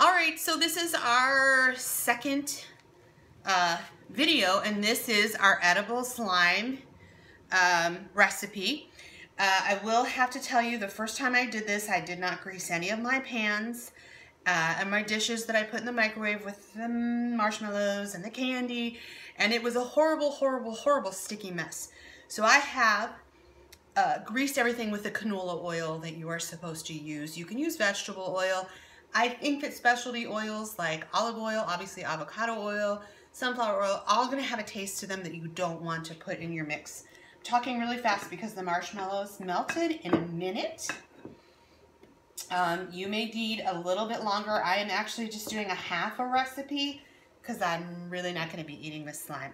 All right, so this is our second uh, video, and this is our edible slime um, recipe. Uh, I will have to tell you, the first time I did this, I did not grease any of my pans uh, and my dishes that I put in the microwave with the marshmallows and the candy, and it was a horrible, horrible, horrible sticky mess. So I have uh, greased everything with the canola oil that you are supposed to use. You can use vegetable oil. I think that specialty oils like olive oil, obviously avocado oil, sunflower oil, all going to have a taste to them that you don't want to put in your mix. I'm talking really fast because the marshmallows melted in a minute. Um, you may need a little bit longer. I am actually just doing a half a recipe because I'm really not going to be eating this slime.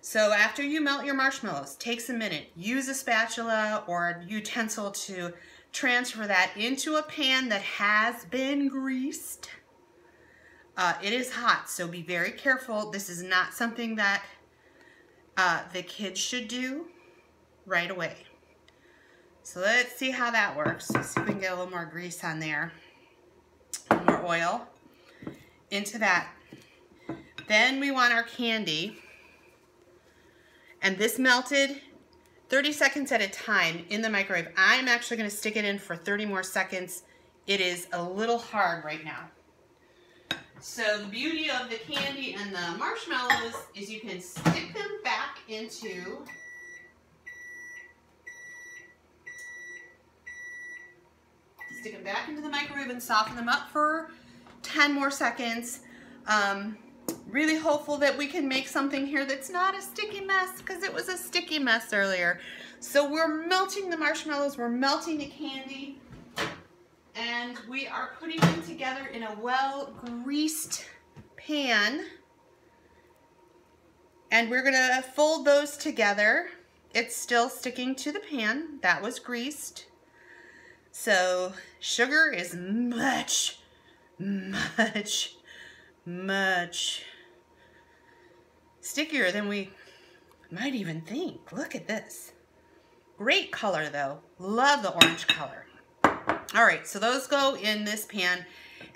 So after you melt your marshmallows, takes a minute. Use a spatula or utensil to transfer that into a pan that has been greased. Uh, it is hot, so be very careful. This is not something that uh, the kids should do right away. So let's see how that works. Let's see if we can get a little more grease on there. More oil into that. Then we want our candy. And this melted 30 seconds at a time in the microwave. I'm actually going to stick it in for 30 more seconds. It is a little hard right now. So the beauty of the candy and the marshmallows is you can stick them back into stick them back into the microwave and soften them up for 10 more seconds. Um, really hopeful that we can make something here that's not a sticky mess because it was a sticky mess earlier. So we're melting the marshmallows, we're melting the candy, and we are putting them together in a well-greased pan. And we're gonna fold those together. It's still sticking to the pan. That was greased. So sugar is much, much, much stickier than we might even think. Look at this. Great color though. Love the orange color. All right, so those go in this pan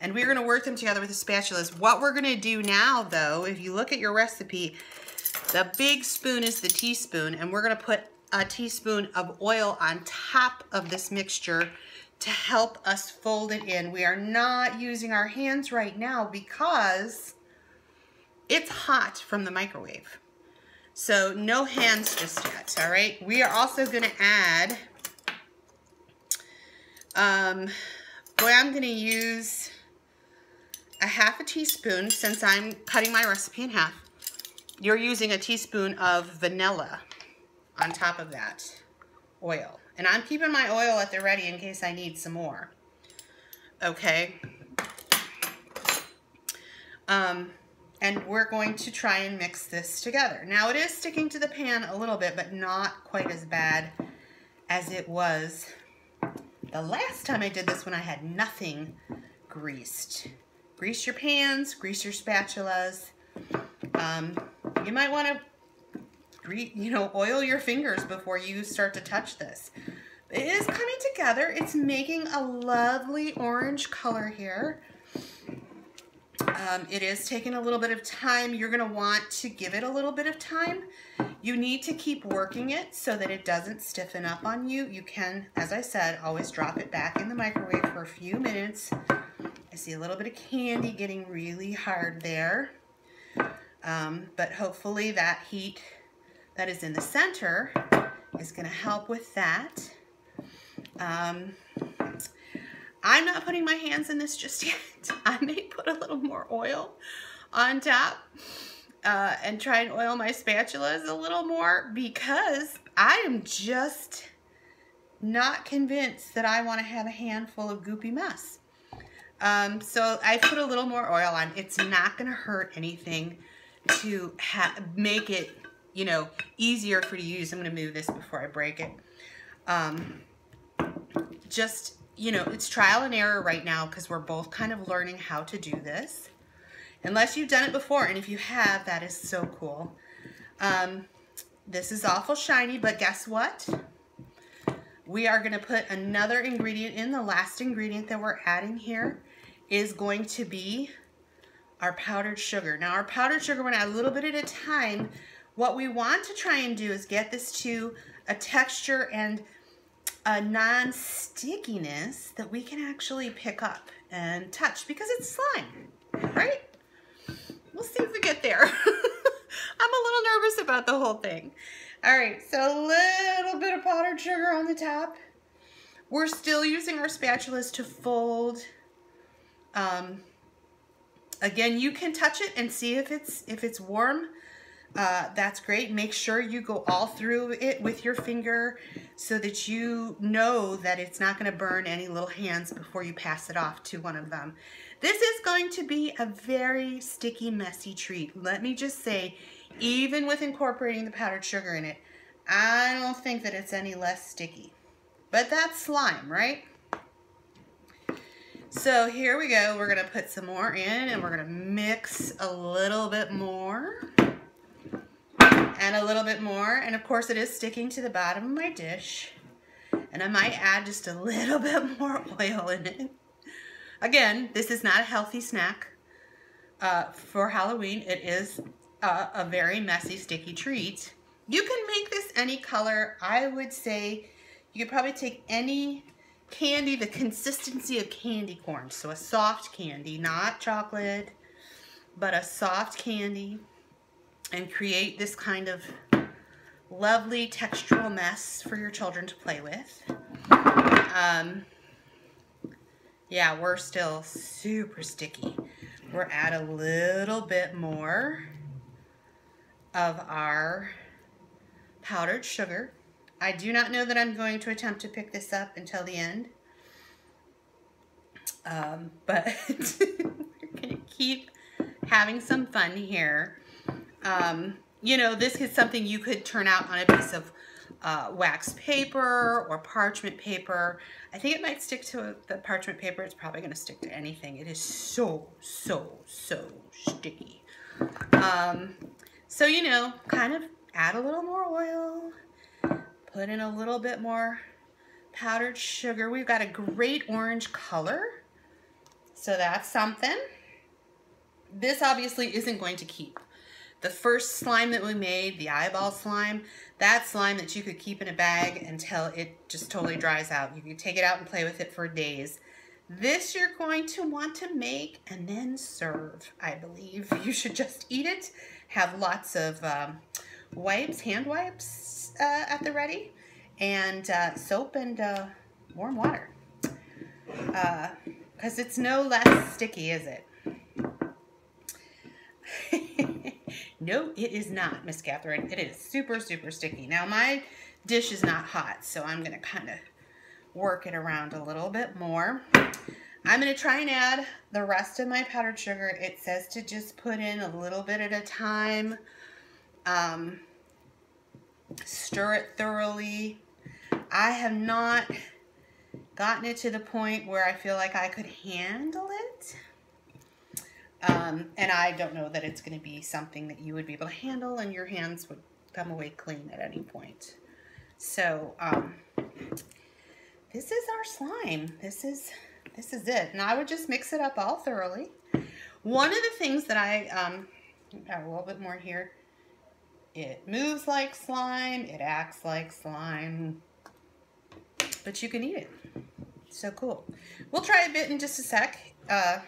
and we're gonna work them together with the spatulas. What we're gonna do now though, if you look at your recipe, the big spoon is the teaspoon and we're gonna put a teaspoon of oil on top of this mixture to help us fold it in. We are not using our hands right now because it's hot from the microwave. So no hands just yet, all right? We are also gonna add, um, boy, I'm gonna use a half a teaspoon since I'm cutting my recipe in half. You're using a teaspoon of vanilla on top of that oil. And I'm keeping my oil at the ready in case I need some more. Okay. Um, and we're going to try and mix this together. Now it is sticking to the pan a little bit, but not quite as bad as it was the last time I did this when I had nothing greased. Grease your pans, grease your spatulas. Um, you might want to you know, oil your fingers before you start to touch this. It is coming together. It's making a lovely orange color here. Um, it is taking a little bit of time. You're going to want to give it a little bit of time. You need to keep working it so that it doesn't stiffen up on you. You can, as I said, always drop it back in the microwave for a few minutes. I see a little bit of candy getting really hard there. Um, but hopefully that heat that is in the center is going to help with that. Um, I'm not putting my hands in this just yet. I may put a little more oil on top uh, and try and oil my spatulas a little more because I am just not convinced that I want to have a handful of goopy mess. Um, so I put a little more oil on. It's not going to hurt anything to make it you know, easier for you to use. I'm going to move this before I break it. Um, just, you know, it's trial and error right now because we're both kind of learning how to do this. Unless you've done it before, and if you have, that is so cool. Um, this is awful shiny, but guess what? We are going to put another ingredient in, the last ingredient that we're adding here is going to be our powdered sugar. Now our powdered sugar, we're gonna add a little bit at a time. What we want to try and do is get this to a texture and a non-stickiness that we can actually pick up and touch because it's slime, right? We'll see if we get there. I'm a little nervous about the whole thing. All right, so a little bit of powdered sugar on the top. We're still using our spatulas to fold. Um, again, you can touch it and see if it's if it's warm. Uh, that's great. Make sure you go all through it with your finger so that you know that it's not going to burn any little hands before you pass it off to one of them. This is going to be a very sticky, messy treat. Let me just say, even with incorporating the powdered sugar in it, I don't think that it's any less sticky. But that's slime, right? So here we go. We're going to put some more in and we're going to mix a little bit more and a little bit more. And of course it is sticking to the bottom of my dish. And I might add just a little bit more oil in it. Again, this is not a healthy snack uh, for Halloween. It is a, a very messy, sticky treat. You can make this any color. I would say you could probably take any candy, the consistency of candy corn. So a soft candy, not chocolate, but a soft candy and create this kind of lovely textural mess for your children to play with. Um, yeah, we're still super sticky. We're add a little bit more of our powdered sugar. I do not know that I'm going to attempt to pick this up until the end. Um, but we're going to keep having some fun here. Um, you know, this is something you could turn out on a piece of uh, wax paper or parchment paper. I think it might stick to the parchment paper. It's probably going to stick to anything. It is so, so, so sticky. Um, so, you know, kind of add a little more oil, put in a little bit more powdered sugar. We've got a great orange color. So that's something. This obviously isn't going to keep. The first slime that we made, the eyeball slime, that slime that you could keep in a bag until it just totally dries out. You can take it out and play with it for days. This you're going to want to make and then serve, I believe. You should just eat it. Have lots of um, wipes, hand wipes uh, at the ready, and uh, soap and uh, warm water. Because uh, it's no less sticky, is it? No, it is not, Miss Kathryn. It is super, super sticky. Now, my dish is not hot, so I'm going to kind of work it around a little bit more. I'm going to try and add the rest of my powdered sugar. It says to just put in a little bit at a time. Um, stir it thoroughly. I have not gotten it to the point where I feel like I could handle it. Um, and I don't know that it's going to be something that you would be able to handle and your hands would come away clean at any point. So, um, this is our slime. This is, this is it. And I would just mix it up all thoroughly. One of the things that I, um, a little bit more here. It moves like slime. It acts like slime. But you can eat it. So cool. We'll try a bit in just a sec. Uh,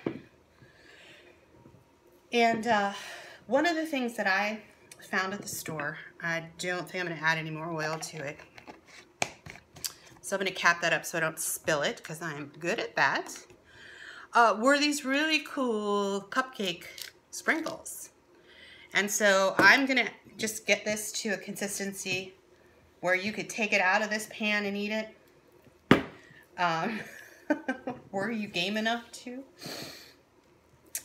and uh, one of the things that I found at the store, I don't think I'm going to add any more oil to it. So I'm going to cap that up so I don't spill it because I'm good at that. Uh, were these really cool cupcake sprinkles. And so I'm going to just get this to a consistency where you could take it out of this pan and eat it. Um, were you game enough to?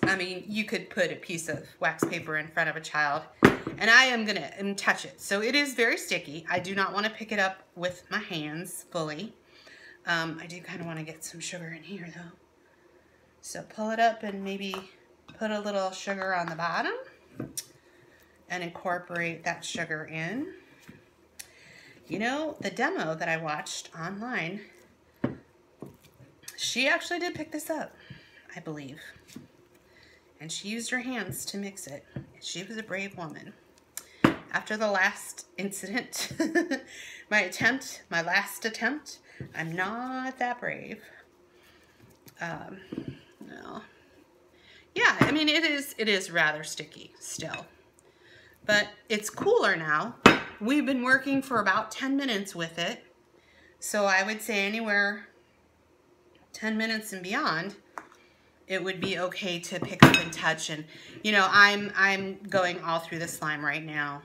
I mean, you could put a piece of wax paper in front of a child and I am gonna um, touch it. So it is very sticky. I do not wanna pick it up with my hands fully. Um, I do kind of want to get some sugar in here though. So pull it up and maybe put a little sugar on the bottom and incorporate that sugar in. You know, the demo that I watched online, she actually did pick this up. I believe. And she used her hands to mix it. She was a brave woman. After the last incident, my attempt, my last attempt, I'm not that brave. Um, no. Yeah, I mean, it is, it is rather sticky still. But it's cooler now. We've been working for about 10 minutes with it. So I would say anywhere 10 minutes and beyond, it would be okay to pick up and touch. And, you know, I'm, I'm going all through the slime right now,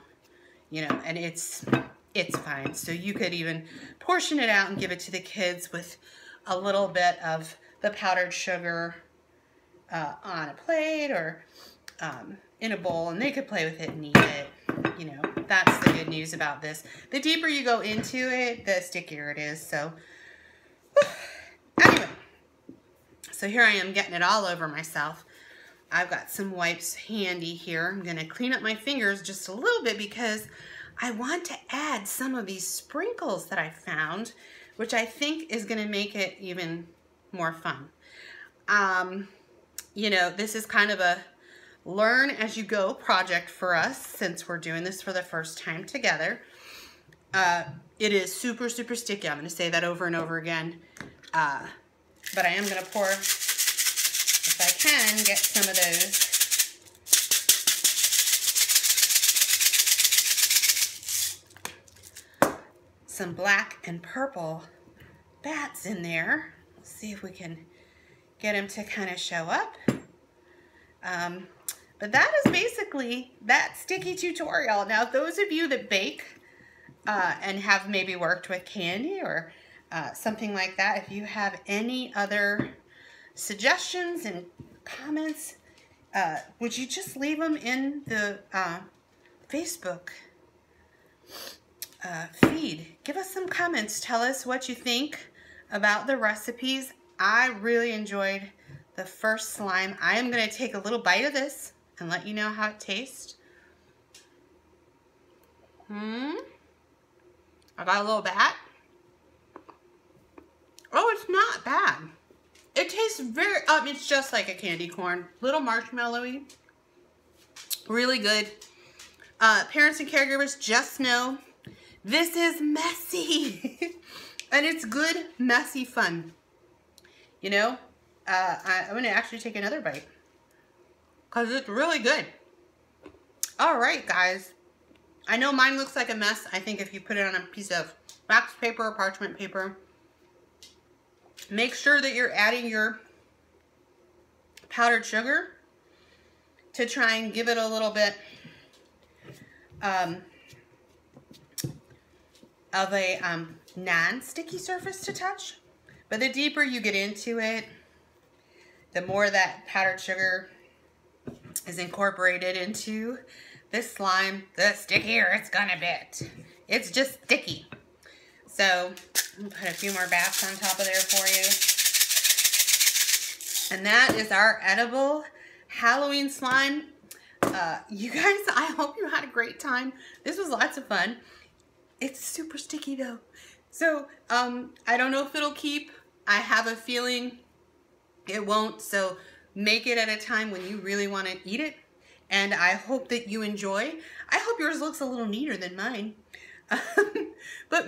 you know, and it's, it's fine. So you could even portion it out and give it to the kids with a little bit of the powdered sugar uh, on a plate or um, in a bowl and they could play with it and eat it. You know, that's the good news about this. The deeper you go into it, the stickier it is. So, anyway, so here I am getting it all over myself. I've got some wipes handy here. I'm gonna clean up my fingers just a little bit because I want to add some of these sprinkles that I found, which I think is gonna make it even more fun. Um, you know, this is kind of a learn as you go project for us since we're doing this for the first time together. Uh, it is super, super sticky. I'm to say that over and over again. Uh, but I am going to pour, if I can, get some of those. Some black and purple bats in there. Let's see if we can get them to kind of show up. Um, but that is basically that sticky tutorial. Now, those of you that bake uh, and have maybe worked with candy or uh, something like that, if you have any other suggestions and comments, uh, would you just leave them in the uh, Facebook uh, feed? Give us some comments. Tell us what you think about the recipes. I really enjoyed the first slime. I am going to take a little bite of this and let you know how it tastes. Hmm. I got a little bat. Bad. It tastes very, um, it's just like a candy corn. Little marshmallowy. Really good. Uh, parents and caregivers just know this is messy. and it's good, messy fun. You know, uh, I, I'm going to actually take another bite because it's really good. All right, guys. I know mine looks like a mess. I think if you put it on a piece of wax paper or parchment paper, make sure that you're adding your powdered sugar to try and give it a little bit um, of a um, non-sticky surface to touch. But the deeper you get into it, the more that powdered sugar is incorporated into this slime, the stickier it's gonna get. It's just sticky. So, put a few more bats on top of there for you. And that is our edible Halloween slime. Uh, you guys, I hope you had a great time. This was lots of fun. It's super sticky though. So, um, I don't know if it'll keep. I have a feeling it won't. So make it at a time when you really want to eat it. And I hope that you enjoy. I hope yours looks a little neater than mine. but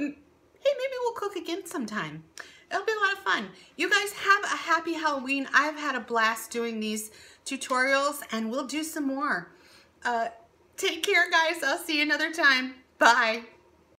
hey, maybe we'll cook again sometime. It'll be a lot of fun. You guys have a happy Halloween. I've had a blast doing these tutorials and we'll do some more. Uh, take care, guys. I'll see you another time. Bye.